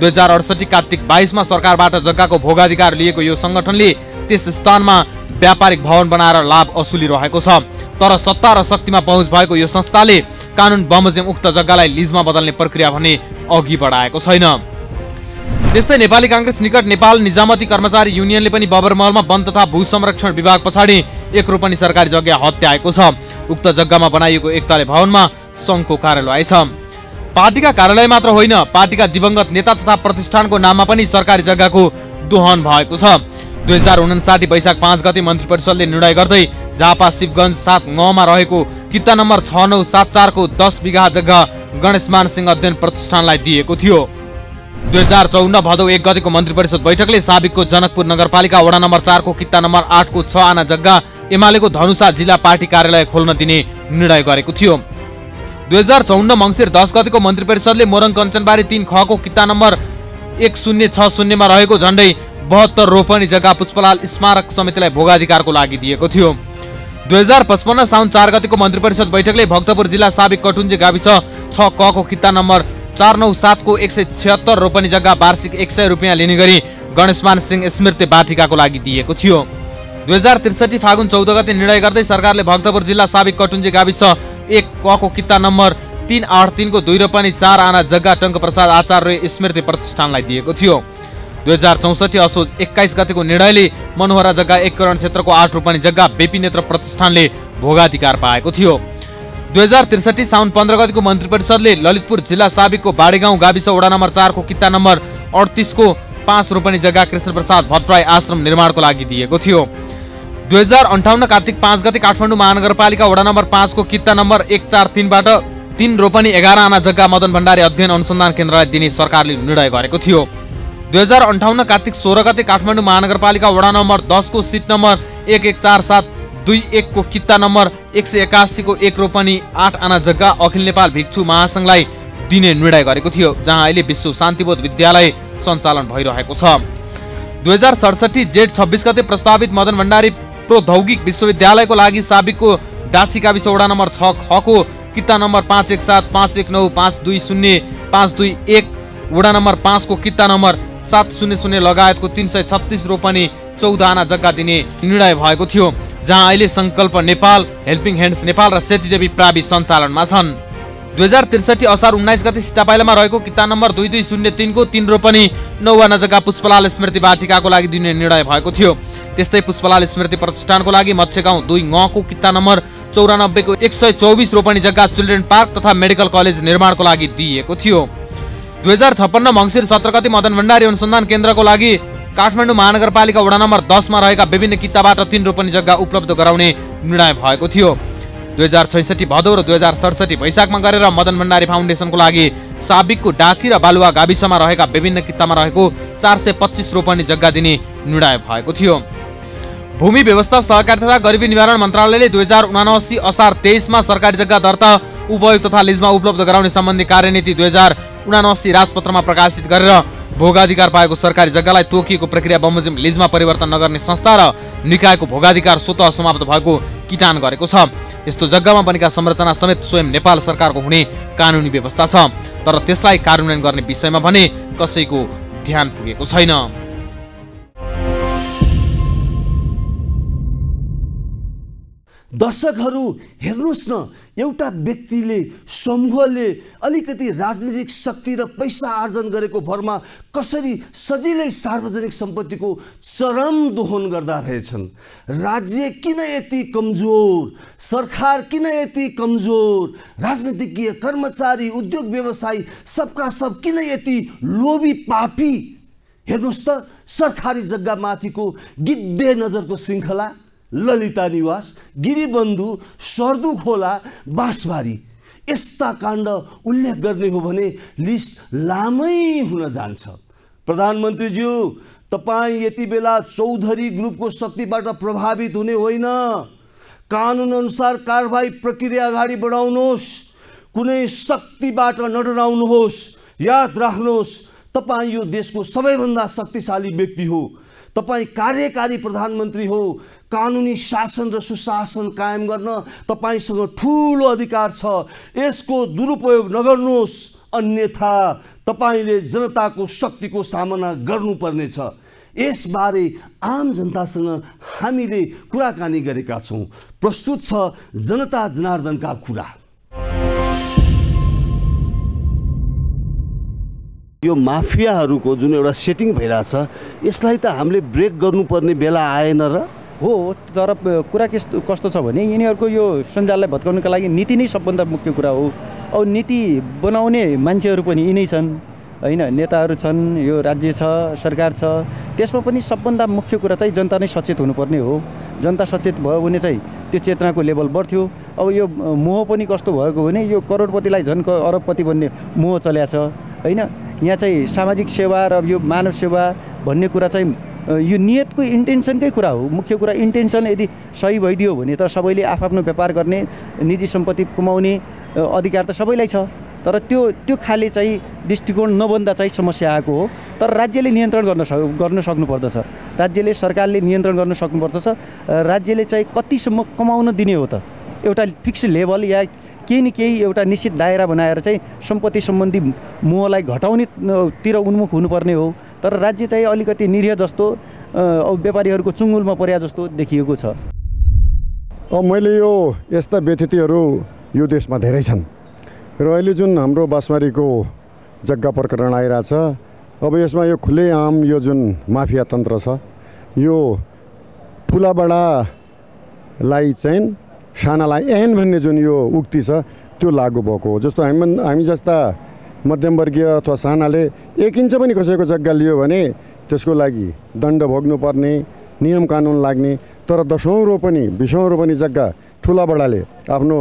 दुई हजार अडसठी कार्तिक बाइसमा सरकारबाट जग्गाको भोगाधिकार लिएको यो संगठनले त्यस स्थानमा व्यापारिक भवन बनाएर लाभ असुलिरहेको छ। तर सत्ता र शक्तिमा पहुँच भएको यो संस्थाले कानुन बमोजिम उक्त जग्गालाई लिजमा बदल्ने प्रक्रिया भने अघि बढाएको छैन। त्यस्तै नेपाली काङ्ग्रेस निकट नेपाल निजामती कर्मचारी युनियनले पनि बबरमहलमा वन तथा भू संरक्षण विभाग पछाडि एक रोपनी सरकारी जग्गा हत्याएको छ। उक्त जग्गामा बनाइएको एकचाले भवनमा सङ्घको कार्यालय छ। पार्टीका कार्यालय मात्र होइन पार्टीका दिवंगत नेता तथा प्रतिष्ठानको नाममा पनि सरकारी जग्गाको दोहन भएको छ। दुई हजार उनासाठी वैशाख पाँच गते मन्त्री परिषदले निर्णय गर्दै झापा शिवगञ्ज सात नौमा रहेको किता नम्बर छ नौ सात चारको दस बिघा जग्गा गणेशमान सिंह अध्ययन प्रतिष्ठानलाई दिएको थियो। दुई हजार चौन्न भदौ एक गतिको मन्त्री परिषद बैठकले साबिकको जनकपुर नगरपालिका वडा नम्बर चारको किता नम्बर आठको छ आना जग्गा एमालेको धनुषा जिल्ला पार्टी कार्यालय खोल्न दिने निर्णय गरेको थियो। दुई हजार चौन्न मङ्सिर दस गतिको मन्त्री परिषदले मोरङ कञ्चनबारी तिन खको किता नम्बर एक शून्य छ शून्यमा रहेको झन्डै बहत्तर रोपनी जग्गा पुष्पलाल स्मारक समितिलाई भोगाधिकारको लागि दिएको थियो। दुई हजार पचपन्न साउन चार गतिको मन्त्री परिषद बैठकले भक्तपुर जिल्ला साबिक कटुन्जी गाविस छ कको किता नम्बर चार नौ सातको एक सय छिहत्तर रोपनी जग्गा वार्षिक एक सय रुपियाँ लिने गरी गणेशमान सिंह स्मृति बाटिकाको लागि दिएको थियो। दुई हजार त्रिसठी फागुन चौध गते निर्णय गर्दै सरकारले भक्तपुर जिल्ला साबिक कटुन्जी गाविस एक कको किता नम्बर तिन आठ तिनको दुई रोपनी चार आना जग्गा टङ्क प्रसाद आचार्य स्मृति प्रतिष्ठानलाई दिएको थियो। दुई हजार चौसठी असोज एक्काइस गतेको निर्णयले मनोहरा जग्गा एक करोड क्षेत्रको आठ रोपनी जग्गा बेपी नेत्र प्रतिष्ठानले भोगाधिकार पाएको थियो। दुई हजार त्रिसठी साउन पन्ध्र गतिको मन्त्री परिषदले ललितपुर जिल्ला साबिकको बाडेगाउँ गाविस वडा नम्बर चारको किता नम्बर अडतिसको पाँच रोपनी जग्गा कृष्ण प्रसाद भट्टराई आश्रम निर्माणको लागि दिएको थियो। दुई हजार अन्ठाउन्न कार्तिक पाँच गते काठमाडौँ महानगरपालिका वडा नम्बर पाँचको किता नम्बर एक चार तिनबाट तिन रोपनी एघार आना जग्गा मदन भण्डारी अध्ययन अनुसन्धान केन्द्रलाई दिने सरकारले निर्णय गरेको थियो। दुई हजार अन्ठाउन्न कार्तिक सोह्र गते काठमाडौँ महानगरपालिका वडा नम्बर दसको सिट नम्बर एक एक चार सात दुई एकको किता नम्बर एक सय एकासीको एक रोपनी आठ आना जग्गा अखिल नेपाल भिक्षु महासङ्घलाई दिने निर्णय गरेको थियो जहाँ अहिले विश्व शान्तिबोध विद्यालय सञ्चालन भइरहेको छ। दुई हजार सडसठी जेठ छब्बिस गते प्रस्तावित मदन भण्डारी प्रौद्योगिक विश्वविद्यालयको लागि साबिकको डाँसी गाविस वडा नम्बर छ खको किता नम्बर पाँच एक सात पाँच एक नौ पाँच दुई शून्य पाँच दुई एक वडा नम्बर पाँचको किता नम्बर सात शून्य शून्य लगायतको तिन सय छत्तिस रोपनी चौध आना जग्गा दिने निर्णय भएको थियो जहाँ अहिले सङ्कल्प नेपाल हेल्पिङ ह्यान्ड्स नेपाल र सेतीदेवी प्रावि सञ्चालनमा छन्। दुई हजार त्रिसठी असार उन्नाइस गते सीतापाइलामा रहेको किता नम्बर दुई दुई शून्य तिनको तिन रोपनी नौ आना जग्गा पुष्पलाल स्मृति बाटिकाको लागि दिने निर्णय भएको थियो। त्यस्तै पुष्पलाल स्मृति प्रतिष्ठानको लागि मत्स्यगाउँ दुई गको किता नम्बर चौरानब्बेको एक सय चौबिस रोपनी जग्गा चिल्ड्रेन पार्क तथा मेडिकल कलेज निर्माणको लागि दिइएको थियो। दुई हजार छप्पन्न मङ्सिर सत्र गति मदन भण्डारी अनुसन्धान केन्द्रको लागि काठमाडौँ महानगरपालिका वडा नम्बर दसमा रहेका विभिन्न किताबाट तिन रोपनी जग्गा उपलब्ध गराउने निर्णय भएको थियो। दुई हजार छैसठी भदौ र दुई हजार सडसठी वैशाखमा गरेर मदन भण्डारी फाउन्डेसनको लागि साबिकको डाँची र बालुवा गाविसमा रहेका विभिन्न कितामा रहेको चार सय पच्चिस रोपनी जग्गा दिने निर्णय भएको थियो। भूमि व्यवस्था सहकारी तथा गरिबी निवारण मन्त्रालयले दुई हजार उनासी असार तेइसमा सरकारी जग्गा दर्ता उपयोग तथा लिजमा उपलब्ध गराउने सम्बन्धी कार्यनीति दुई हजार उनासी राजपत्रमा प्रकाशित गरेर भोगाधिकार पाएको सरकारी जग्गालाई तोकिएको प्रक्रिया बमोजिम लिजमा परिवर्तन नगर्ने संस्था र निकायको भोगाधिकार स्वत समाप्त भएको किटान गरेको छ। यस्तो जग्गामा बनेका संरचना समेत स्वयं नेपाल सरकारको हुने कानुनी व्यवस्था छ। तर त्यसलाई कार्यान्वयन गर्ने विषयमा भने कसैको ध्यान पुगेको छैन। दर्शकहरू हेर्नुहोस् न एउटा व्यक्तिले समूहले अलिकति राजनीतिक शक्ति र पैसा आर्जन गरेको भरमा कसरी सजिलै सार्वजनिक सम्पत्तिको चरम दोहन गर्दा रहेछन्? राज्य किन यति कमजोर? सरकार किन यति कमजोर? राजनीतिज्ञ कर्मचारी उद्योग व्यवसायी सबका सब किन यति लोभी पापी? हेर्नुहोस् त सरकारी जग्गामाथिको गिद्धे नजरको श्रृङ्खला। ललिता निवास गिरिबन्धु सर्दु खोला बाँसबारी। यस्ता काण्ड उल्लेख गर्ने हो भने लिस्ट लामै हुन जान्छ। प्रधानमन्त्रीज्यू तपाईँ यति बेला चौधरी ग्रुपको शक्तिबाट प्रभावित हुने होइन। कानुनअनुसार कारवाही प्रक्रिया अगाडि बढाउनुहोस्। कुनै शक्तिबाट नडराउनुहोस्। याद राख्नुहोस् तपाईँ यो देशको सबैभन्दा शक्तिशाली व्यक्ति हो। तपाईँ कार्यकारी प्रधानमन्त्री हो कानुनी शासन र सुशासन कायम गर्न तपाईँसँग ठुलो अधिकार छ। यसको दुरुपयोग नगर्नुहोस् अन्यथा तपाईँले जनताको शक्तिको सामना गर्नुपर्नेछ। यसबारे आम जनतासँग हामीले कुराकानी गरेका छौँ। प्रस्तुत छ जनता जनार्दनका कुरा। यो माफियाहरूको जुन एउटा सेटिङ भइरहेछ यसलाई त हामीले ब्रेक गर्नुपर्ने बेला आएन र? हो तर कुरा कस्तो कस्तो छ भने यिनीहरूको यो सञ्जाललाई भत्काउनुको लागि नीति नै सबभन्दा मुख्य कुरा हो। अब नीति बनाउने मान्छेहरू पनि यिनै छन्। होइन नेताहरू छन् यो राज्य छ सरकार छ। त्यसमा पनि सबभन्दा मुख्य कुरा चाहिँ जनता नै सचेत हुनुपर्ने हो। जनता सचेत भयो भने चाहिँ त्यो चेतनाको लेभल बढ्थ्यो। अब यो मोह पनि कस्तो भएको भने यो करोडपतिलाई झन् क- अरबपति भन्ने मोह चल्या छ होइन यहाँ चाहिँ सामाजिक सेवा र यो मानव सेवा भन्ने कुरा चाहिँ यो नियतको इन्टेन्सनकै कुरा हो। मुख्य कुरा इन्टेन्सन यदि सही भइदियो भने त सबैले आफ्नो व्यापार गर्ने निजी सम्पत्ति कमाउने अधिकार त सबैलाई छ। तर त्यो त्यो खाले चाहिँ दृष्टिकोण नबन्दा चाहिँ समस्या आएको हो। तर राज्यले नियन्त्रण गर्न सक गर्न सक्नुपर्दछ। राज्यले सरकारले नियन्त्रण गर्न सक्नुपर्दछ। राज्यले चाहिँ कतिसम्म कमाउन दिने हो त? एउटा फिक्स लेभल या केही न केही एउटा निश्चित दायरा बनाएर चाहिँ सम्पत्ति सम्बन्धी मोहलाई घटाउने अ, तिर उन्मुख हुनुपर्ने हो। तर राज्य चाहिँ अलिकति निरीह जस्तो अब व्यापारीहरूको चुङ्गुलमा पर्या जस्तो देखिएको छ। मैले यो यस्ता व्यतिथिहरू यो देशमा धेरै छन्। र अहिले जुन हाम्रो बासमारीको जग्गा प्रकरण आइरहेछ अब यसमा यो खुल्लेआम यो जुन माफिया तन्त्र छ यो ठुलाबडालाई चाहिँ सानालाई एन भन्ने जुन यो उक्ति छ त्यो लागु भएको हो। जस्तो हामी हामी जस्ता मध्यमवर्गीय अथवा सानाले एक इन्च पनि कसैको जग्गा लियो भने त्यसको लागि दण्ड भोग्नुपर्ने नियम कानुन लाग्ने तर दसौँ रो पनि बिसौँ रो पनि जग्गा ठुलाबडाले आफ्नो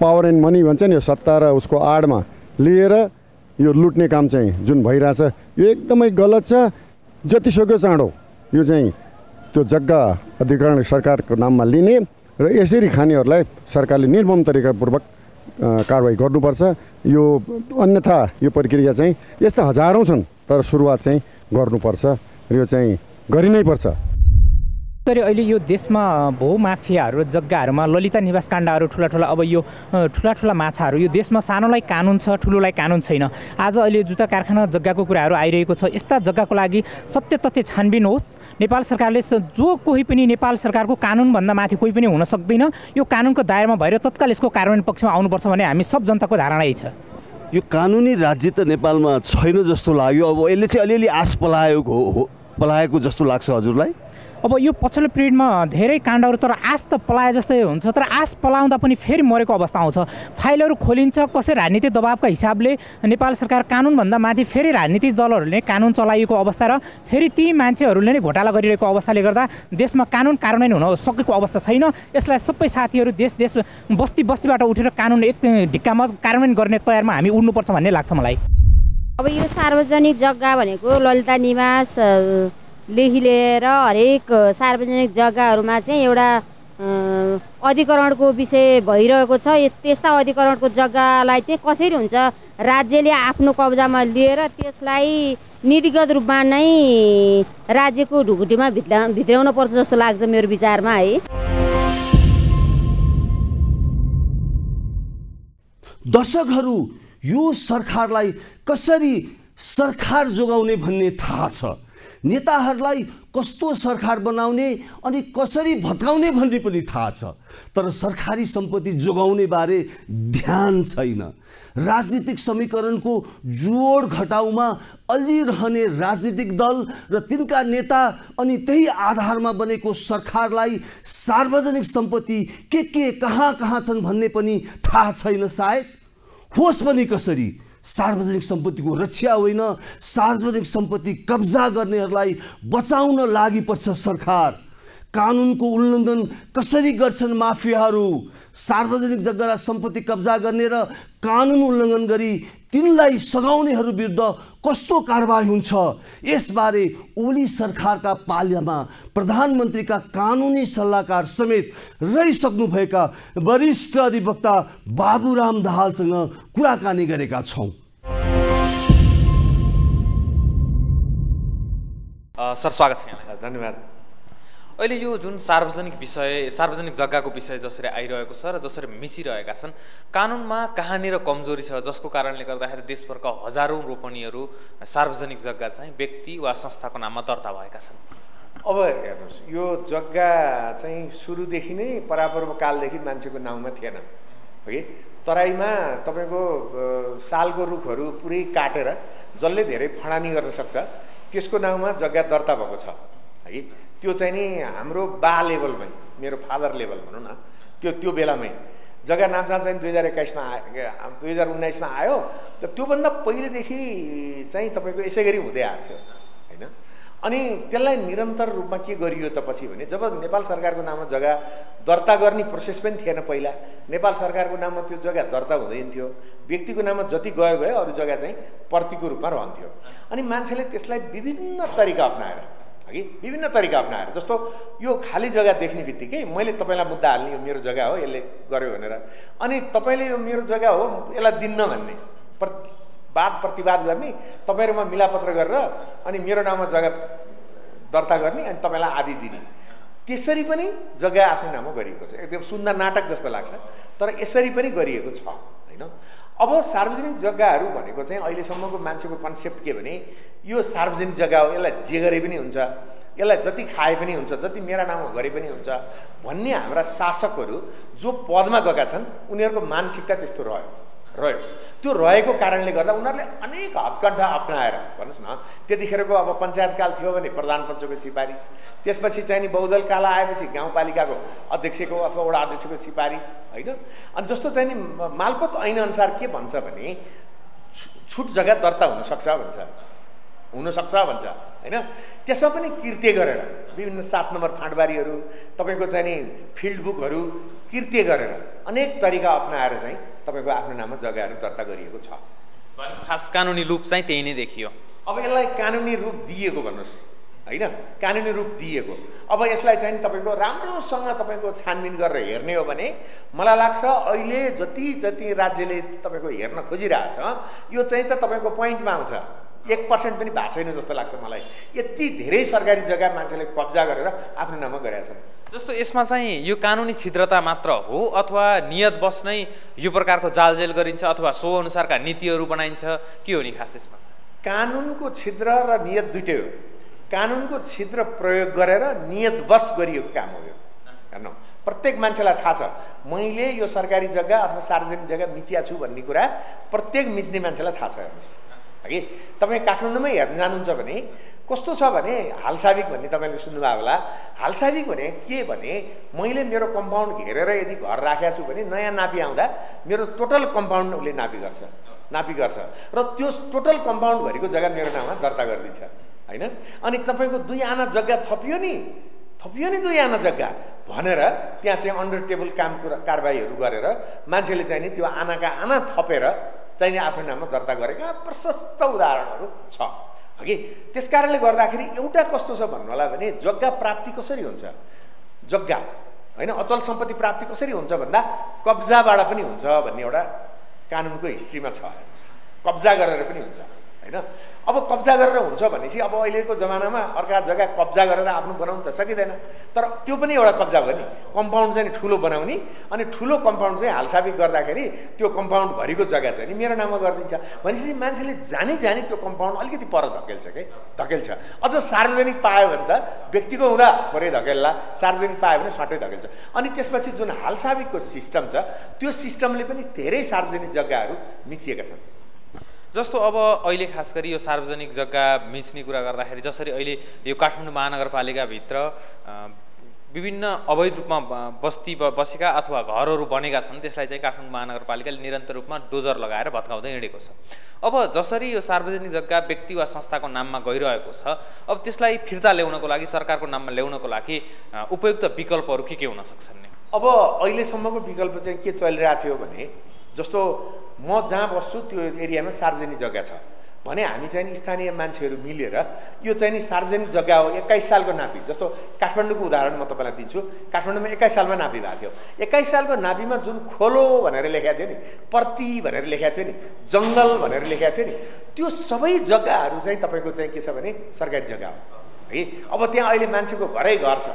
पावर एन्ड मनी भन्छ नि यो सत्ता र उसको आडमा लिएर यो लुट्ने काम चाहिँ जुन भइरहेछ यो एकदमै गलत छ। जतिसक्यो चाँडो यो चाहिँ त्यो जग्गा अधिकरण सरकारको नाममा लिने र यसरी खानेहरूलाई सरकारले निर्मम तरिकापूर्वक कारवाही गर्नुपर्छ। यो अन्यथा यो प्रक्रिया चाहिँ यस्ता हजारौँ छन् तर सुरुवात चाहिँ गर्नुपर्छ र यो चाहिँ गरि नै पर्छ। गरी अहिले यो देशमा बहुमाफियाहरू जग्गाहरूमा ललिता निवास काण्डहरू ठुला ठुला अब यो ठुला ठुला माछाहरू यो देशमा सानोलाई कानुन छ ठुलोलाई कानुन छैन। आज अहिले जुत्ता कारखाना जग्गाको कुराहरू आइरहेको छ। यस्ता जग्गाको लागि सत्य तथ्य छानबिन होस्। नेपाल सरकारले जो कोही पनि नेपाल सरकारको कानुनभन्दा माथि कोही पनि हुन सक्दैन। यो कानुनको दायरामा भएर तत्काल यसको कार्यान्वयन पक्षमा आउनुपर्छ भन्ने हामी सब जनताको धारणा छ। यो कानुनी राज्य त नेपालमा छैन जस्तो लाग्यो। अब यसले चाहिँ अलिअलि आश पलाएको हो पलाएको जस्तो लाग्छ हजुरलाई। अब यो पछिल्लो पिरियडमा धेरै काण्डहरू तर आश त पलाए जस्तै हुन्छ। तर आश पलाउँदा पनि फेरि मरेको अवस्था आउँछ। फाइलहरू खोलिन्छ कसै राजनीतिक दबावका हिसाबले नेपाल सरकार कानुनभन्दा माथि फेरि राजनीतिक दलहरूले कानुन चलाइएको अवस्था र फेरि ती मान्छेहरूले नै घोटाला गरिरहेको अवस्थाले गर्दा देशमा कानुन कार्यान्वयन हुन सकेको अवस्था छैन। यसलाई सबै साथीहरू देश देश बस्ती बस्तीबाट उठेर कानुन एक ढिक्कामा कार्यान्वयन गर्ने तयारमा हामी उड्नुपर्छ भन्ने लाग्छ मलाई। अब यो सार्वजनिक जग्गा भनेको ललिता निवास देखि लिएर हरेक सार्वजनिक जग्गाहरूमा चाहिँ एउटा अधिकरणको विषय भइरहेको छ। त्यस्ता अधिकरणको जग्गालाई चाहिँ कसरी हुन्छ राज्यले आफ्नो कब्जामा लिएर त्यसलाई नीतिगत रूपमा नै राज्यको ढुकुटीमा भित्ला भित्र्याउनु पर्छ जस्तो लाग्छ मेरो विचारमा है। दर्शकहरू यो सरकारलाई कसरी सरकार जोगाउने भन्ने थाहा छ? नेताहरूलाई कस्तो सरकार बनाउने अनि कसरी भत्काउने भन्ने पनि थाहा छ। तर सरकारी सम्पत्ति जोगाउने बारे ध्यान छैन। राजनीतिक समीकरणको जोड घटाउमा अल्झिरहने राजनीतिक दल र तिनका नेता अनि त्यही आधारमा बनेको सरकारलाई सार्वजनिक सम्पत्ति के के कहाँ कहाँ छन् भन्ने पनि थाहा छैन सायद। होस् पनि कसरी। सार्वजनिक सम्पत्तिको रक्षा होइन सार्वजनिक सम्पत्ति कब्जा गर्नेहरूलाई बचाउन लागि पर्छ सरकार। कानुनको उल्लङ्घन कसरी गर्छन् माफियाहरू? सार्वजनिक जग्गा सम्पत्ति कब्जा गर्ने र कानुन उल्लङ्घन गरी तिनलाई सघाउनेहरू विरुद्ध कस्तो कारवाही हुन्छ? यसबारे ओली सरकारका पालियामा प्रधानमन्त्रीका कानुनी सल्लाहकार समेत रहिसक्नुभएका वरिष्ठ अधिवक्ता बाबुराम दाहालसँग कुराकानी गरेका छौँ। अ, सर स्वागत छ यहाँलाई। धन्यवाद। अहिले यो जुन सार्वजनिक विषय सार्वजनिक जग्गाको विषय जसरी आइरहेको छ र जसरी मिसिरहेका छन् कानुनमा कहाँनिर कमजोरी छ जसको कारणले गर्दाखेरि देशभरका हजारौँ रोपनीहरू सार्वजनिक जग्गा चाहिँ व्यक्ति वा संस्थाको नाममा दर्ता भएका छन्। अब हेर्नुहोस् यो जग्गा चाहिँ सुरुदेखि नै परापर्व कालदेखि मान्छेको नाउँमा थिएन हो तराईमा तपाईँको सालको रुखहरू पुरै काटेर जसले धेरै फडानी गर्न सक्छ त्यसको नाउँमा जग्गा दर्ता भएको छ। है? त्यो चाहिँ नि हाम्रो बा लेभलमै मेरो फादर लेभल भनौँ न। त्यो त्यो बेलामै। जग्गा नाम्चा चाहिँ दुई हजार एक्काइसमा आयो दुई हजार उन्नाइसमा आयो। त त्योभन्दा पहिलेदेखि चाहिँ तपाईँको यसै गरी हुँदै आएको थियो होइन? अनि त्यसलाई निरन्तर रूपमा के गरियो त पछि भने जब नेपाल सरकारको नाममा जग्गा दर्ता गर्ने प्रोसेस पनि थिएन पहिला नेपाल सरकारको नाममा त्यो जग्गा दर्ता हुँदैन थियो। व्यक्तिको नाममा जति गयो गयो अरू जग्गा चाहिँ प्रतिको रूपमा रहन्थ्यो। अनि मान्छेले त्यसलाई विभिन्न तरिका अप्नाएर हगि विभिन्न तरिका अप्नाएर जस्तो यो खाली जग्गा देख्ने बित्तिकै मैले तपाईँलाई मुद्दा हाल्ने यो मेरो जग्गा हो यसले गर्यो भनेर। अनि तपाईँले यो मेरो जग्गा हो यसलाई दिन्न भन्ने प्रति वाद प्रतिवाद गर्ने तपाईँहरूमा मिलापत्र गरेर अनि मेरो नाममा जग्गा दर्ता गर्ने अनि तपाईँलाई आदि दिने। त्यसरी पनि जग्गा आफ्नो नाममा गरिएको छ। एकदम सुन्दर नाटक जस्तो लाग्छ तर यसरी पनि गरिएको छ। होइन? अब सार्वजनिक जग्गाहरू भनेको चाहिँ अहिलेसम्मको मान्छेको कन्सेप्ट के भने यो सार्वजनिक जग्गा हो यसलाई जे गरे पनि हुन्छ यसलाई जति खाए पनि हुन्छ जति मेरा नाममा गरे पनि हुन्छ भन्ने हाम्रा शासकहरू जो पदमा गएका छन् उनीहरूको मानसिकता त्यस्तो रह्यो। रह्यो। त्यो रहेको कारणले गर्दा उनीहरूले अनेक हतकण्ठा अप्नाएर भन्नुहोस् न त्यतिखेरको अब पञ्चायतकाल थियो भने प्रधान पञ्चको सिफारिस त्यसपछि चाहिँ नि बहुदल काल आएपछि गाउँपालिकाको अध्यक्षको अथवा वडा अध्यक्षको सिफारिस होइन? अनि जस्तो चाहिँ नि मालपोत ऐनअनुसार के भन्छ भने छुट जग्गा दर्ता हुनसक्छ भन्छ। हुनसक्छ भन्छ होइन? त्यसमा पनि कृत्य गरेर विभिन्न सात नम्बर फाँटबारीहरू तपाईँको चाहिँ नि फिल्ड बुकहरू कृत्य गरेर अनेक तरिका अप्नाएर चाहिँ तपाईँको आफ्नो नाममा जग्गाहरू दर्ता गरिएको छ। खास कानुनी रूप चाहिँ त्यही नै देखियो। अब यसलाई कानुनी रूप दिएको भन्नुहोस् होइन? कानुनी रूप दिएको। अब यसलाई चाहिँ तपाईँको राम्रोसँग तपाईँको छानबिन गरेर हेर्ने हो भने मलाई लाग्छ अहिले जति जति राज्यले तपाईँको हेर्न खोजिरहेछ यो चाहिँ त तपाईँको पोइन्टमा आउँछ। एक पर्सेन्ट पनि भएको छैन जस्तो लाग्छ मलाई। यति धेरै सरकारी जग्गा मान्छेले कब्जा गरेर आफ्नो नाममा गरेका छन्। जस्तो यसमा चाहिँ यो कानुनी छिद्रता मात्र हो अथवा नियत बस नै यो प्रकारको जालजेल गरिन्छ अथवा सो अनुसारका नीतिहरू बनाइन्छ के हो नि खास यसमा? कानुनको छिद्र र नियत दुइटै हो। कानुनको छिद्र प्रयोग गरेर नियतवश गरिएको काम हो यो। हेर्नु प्रत्येक मान्छेलाई थाहा छ मैले यो सरकारी जग्गा अथवा सार्वजनिक जग्गा मिचिया छु भन्ने कुरा प्रत्येक मिच्ने मान्छेलाई थाहा छ हेर्नुहोस्। है तपाईँ काठमाडौँमै हेर्न जानुहुन्छ भने कस्तो छ भने हालसाविक भन्ने तपाईँले सुन्नुभयो होला। हालसाविक भने के भने मैले मेरो कम्पाउन्ड घेरेर यदि घर राखेको छु भने नयाँ नापी आउँदा मेरो टोटल कम्पाउन्ड उसले नापी गर्छ नापी गर्छ। र त्यो टोटल कम्पाउन्डभरिको जग्गा मेरो नाममा दर्ता गरिदिन्छ होइन? अनि तपाईँको दुई आना जग्गा थपियो नि थपियो नि दुई आना जग्गा भनेर त्यहाँ चाहिँ अन्डर टेबल काम कुरा कारवाहीहरू गरेर मान्छेले चाहिँ नि त्यो आनाका आना थपेर चाहिँ नि आफ्नो नाममा दर्ता गरेका प्रशस्त उदाहरणहरू छ। हगि त्यस कारणले गर्दाखेरि एउटा कस्तो छ भन्नु होला भने जग्गा प्राप्ति कसरी हुन्छ? जग्गा होइन? अचल सम्पत्ति प्राप्ति कसरी हुन्छ भन्दा कब्जाबाट पनि हुन्छ भन्ने एउटा कानुनको हिस्ट्रीमा छ हेर्नुहोस्। कब्जा गरेर पनि हुन्छ। होइन? अब कब्जा गरेर हुन्छ भनेपछि अब अहिलेको जमानामा अर्का जग्गा कब्जा गरेर आफ्नो बनाउनु त सकिँदैन। तर त्यो पनि एउटा कब्जा भयो नि। कम्पाउन्ड चाहिँ ठुलो बनाउने अनि ठुलो कम्पाउन्ड चाहिँ हालसाबिक गर्दाखेरि त्यो कम्पाउन्डभरिको जग्गा चाहिँ नि मेरो नाममा गरिदिन्छ। भनेपछि मान्छेले जानी जानी त्यो कम्पाउन्ड अलिकति पर धकेल्छ कि? धकेल्छ। अझ सार्वजनिक पायो भने त व्यक्तिको हुँदा थोरै धकेल्ला सार्वजनिक पायो भने सट्टै धकेल्छ। अनि त्यसपछि जुन हालसाबिकको सिस्टम छ त्यो सिस्टमले पनि धेरै सार्वजनिक जग्गाहरू मिचिएका छन्। जस्तो अब अहिले खास गरी यो सार्वजनिक जग्गा मिच्ने कुरा गर्दाखेरि जसरी अहिले यो काठमाडौँ महानगरपालिकाभित्र विभिन्न अवैध रूपमा बस्ती बसेका अथवा घरहरू बनेका छन् त्यसलाई चाहिँ काठमाडौँ महानगरपालिकाले निरन्तर रूपमा डोजर लगाएर भत्काउँदै हिँडेको छ। अब जसरी यो सार्वजनिक जग्गा व्यक्ति वा संस्थाको नाममा गइरहेको छ अब त्यसलाई फिर्ता ल्याउनको लागि सरकारको नाममा ल्याउनको लागि उपयुक्त विकल्पहरू के के हुन सक्छन् अब अहिलेसम्मको विकल्प चाहिँ के चलिरहेको थियो भने जस्तो म जहाँ बस्छु त्यो एरियामा सार्वजनिक जग्गा छ। भने हामी चाहिँ नि स्थानीय मान्छेहरू मिलेर यो चाहिँ नि सार्वजनिक जग्गा हो एक्काइस सालको नापी। जस्तो काठमाडौँको उदाहरण म तपाईँलाई दिन्छु। काठमाडौँमा एक्काइस सालमा नापी भएको थियो। एक्काइस सालको नापीमा जुन खोलो भनेर लेखेको थियो नि पर्ती भनेर लेखेको थियो नि जङ्गल भनेर लेखेको थियो नि त्यो सबै जग्गाहरू चाहिँ तपाईँको चाहिँ के छ भने सरकारी जग्गा हो। है? अब त्यहाँ अहिले मान्छेको घरै घर छ।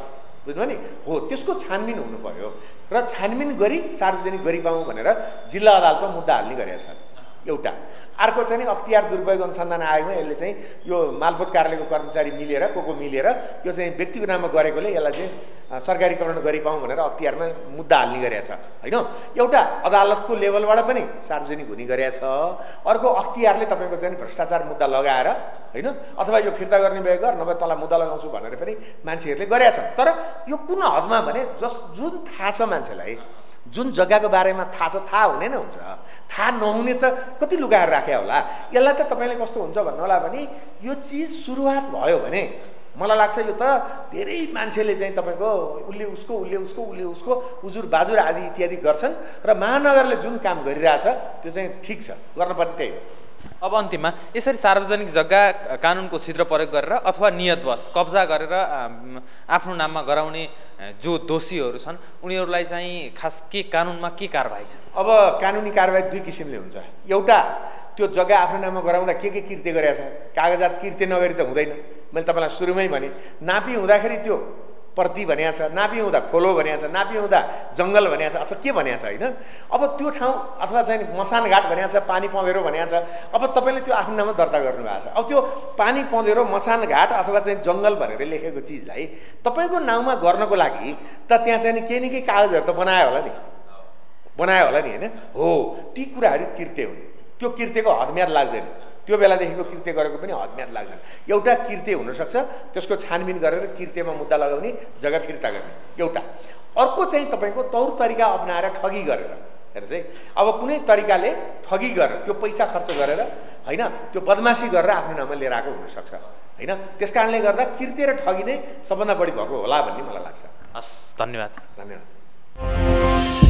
बुझ्नुभयो नि? हो त्यसको छानबिन हुनु पर्यो। र छानबिन गरी सार्वजनिक गरी पाऊँ भनेर जिल्ला अदालतमा मुद्दा हाल्ने गरेका छ एउटा। अर्को चाहिँ नि अख्तियार दुरुपयोग अनुसन्धान आयोगमा यसले चाहिँ यो मालपोत कार्यालयको कर्मचारी मिलेर को को मिलेर यो चाहिँ व्यक्तिको नाममा गरेकोले यसलाई चाहिँ सरकारीकरण गरी पाऊँ भनेर अख्तियारमा मुद्दा हाल्ने गरेका छ होइन? एउटा अदालतको लेभलबाट पनि सार्वजनिक हुने गरेका छ। अर्को अख्तियारले तपाईँको चाहिँ भ्रष्टाचार मुद्दा लगाएर होइन? अथवा यो फिर्ता गर्ने भए गर नभए तँलाई मुद्दा लगाउँछु भनेर पनि मान्छेहरूले गरेका छन्। तर यो कुन हदमा भने जस जुन थाहा छ मान्छेलाई जुन जग्गाको बारेमा थाहा छ थाहा हुने नै हुन्छ। थाहा नहुने त कति लुगाएर राखे होला? यसलाई त तपाईँले कस्तो हुन्छ भन्नु होला भने यो चिज सुरुवात भयो भने मलाई लाग्छ यो त धेरै मान्छेले चाहिँ तपाईँको उसले उसको उसले उसको उसले उसको उजुर बाजुर आदि इत्यादि गर्छन् र महानगरले जुन काम गरिरहेछ त्यो चाहिँ ठिक छ। गर्नुपर्ने त्यही हो। अब अन्तिममा यसरी सार्वजनिक जग्गा कानुनको छिद्र प्रयोग गरेर अथवा नियतवश कब्जा गरेर आफ्नो नाममा गराउने जो दोषीहरू छन् उनीहरूलाई चाहिँ खास के कानुनमा के कारवाही छ? अब कानुनी कारवाही दुई किसिमले हुन्छ। एउटा त्यो जग्गा आफ्नो नाममा गराउँदा के के कृत्य गरेका छ कागजात कृत्य नगरी त हुँदैन। मैले तपाईँलाई सुरुमै भने नापी हुँदाखेरि त्यो प्रति भनिएको छ नापी हुँदा खोलो भनिएको छ नापी हुँदा जङ्गल भनिएको छ अथवा के भनिएको छ होइन? अब त्यो ठाउँ अथवा चाहिँ मसान घाट भनिएको छ पानी पँधेरो भनिएको छ अब तपाईँले त्यो आफ्नो नाममा दर्ता गर्नुभएको छ। अब त्यो पानी पँधेरो मसान घाट अथवा चाहिँ जङ्गल भनेर लेखेको चिजलाई तपाईँको नाउँमा गर्नको लागि त त्यहाँ चाहिँ केही न केही कागजहरू त बनायो होला नि। बनायो होला नि होइन? हो ती कुराहरू कृत्य हुन्। त्यो कृत्यको हदम्याद लाग्दैन। त्यो बेलादेखिको कृत्य गरेको पनि हदम्याद लाग्दैन। एउटा कृत्य हुनसक्छ त्यसको छानबिन गरेर कृत्यमा मुद्दा लगाउने जग्गा फिर्ता गर्ने। एउटा। अर्को चाहिँ तपाईँको तौर तरिका अप्नाएर ठगी गरेर। हेर चाहिँ अब कुनै तरिकाले ठगी गरेर त्यो पैसा खर्च गरेर होइन त्यो बदमासी गरेर आफ्नो नाममा लिएर आएको हुनसक्छ। होइन त्यस कारणले गर्दा कृत्य र ठगी नै सबभन्दा बढी भएको होला भन्ने मलाई लाग्छ। हस् धन्यवाद। धन्यवाद।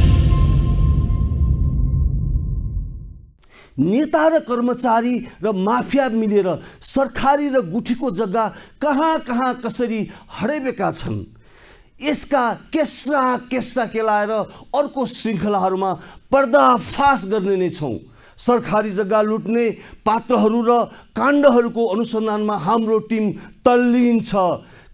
नेता र कर्मचारी र माफिया मिलेर सरकारी र गुठीको जग्गा कहाँ कहाँ कसरी हडेबेका छन्? यसका केस्रा केस्रा केलाएर अर्को श्रृङ्खलाहरूमा पर्दाफास गर्ने नै छौँ। सरकारी जग्गा लुट्ने पात्रहरू र काण्डहरूको अनुसन्धानमा हाम्रो टिम तल्लीन छ।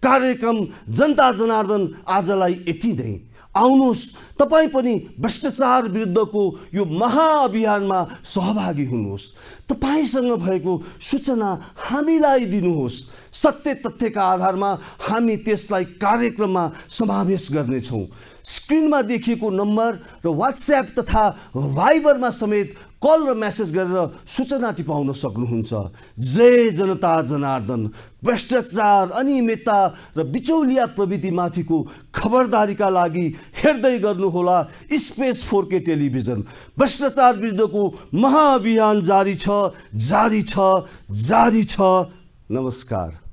कार्यक्रम जनता जनार्दन आजलाई यति नै। आउनुहोस्। तपाईँ पनि भ्रष्टाचार विरुद्धको यो महाअभियानमा सहभागी हुनुहोस्। तपाईँसँग भएको सूचना हामीलाई दिनुहोस्। सत्य तथ्यका आधारमा हामी त्यसलाई कार्यक्रममा समावेश गर्नेछौँ। स्क्रिनमा देखिएको नम्बर र वाट्सएप तथा भाइबरमा समेत कल र म्यासेज गरेर सूचना टिपाउन सक्नुहुन्छ। जय जनता जनार्दन। भ्रष्टाचार अनियमितता र बिचौलिया प्रविधिमाथिको खबरदारीका लागि हेर्दै गर्नुहोला स्पेस फोर के टेलिभिजन। भ्रष्टाचार विरुद्धको महाअभियान जारी छ जारी छ जारी छ। नमस्कार।